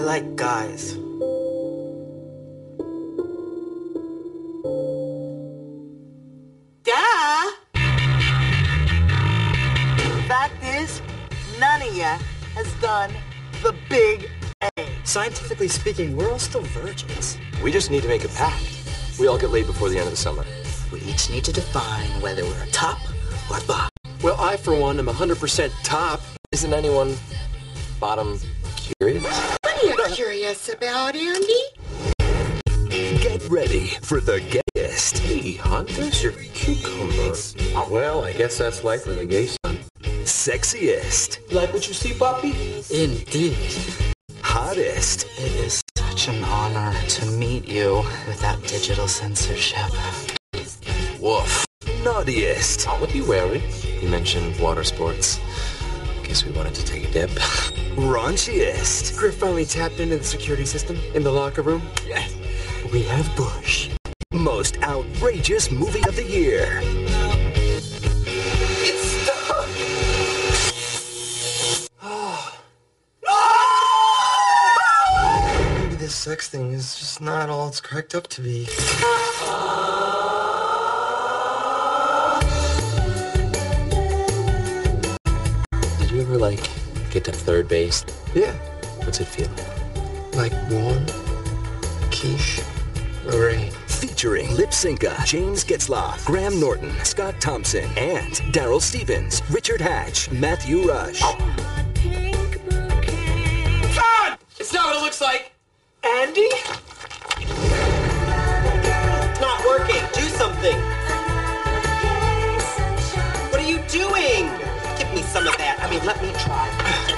like guys. Duh! Fact is, none of ya has done the big A. Scientifically speaking, we're all still virgins. We just need to make a pact. We all get laid before the end of the summer. We each need to define whether we're a top or a bottom. Well, I, for one, am 100% top. Isn't anyone bottom curious? What are you curious about, Andy? Get ready for the gayest, Hey, Hunter's your cucumber. Well, I guess that's likely the gay son. sexiest, You like what you see, Poppy? Indeed. hottest, It is such an honor to meet you without digital censorship. Woof. naughtiest, What are you wearing? You mentioned water sports. Guess we wanted to take a dip. raunchiest, Griff finally tapped into the security system in the locker room. Yes. We have Bush. most outrageous movie of the year. It's the ah! Maybe this sex thing is just not all it's cracked up to be. Ever, like, get to third base? Yeah, What's it feel? like Like warm, quiche, rain. Featuring Lypsinka, James Getzlaff, Graham Norton, Scott Thompson, and Darryl Stephens, Richard Hatch, Matthew Rush. God! It's not what it looks like! of that. I mean, let me try.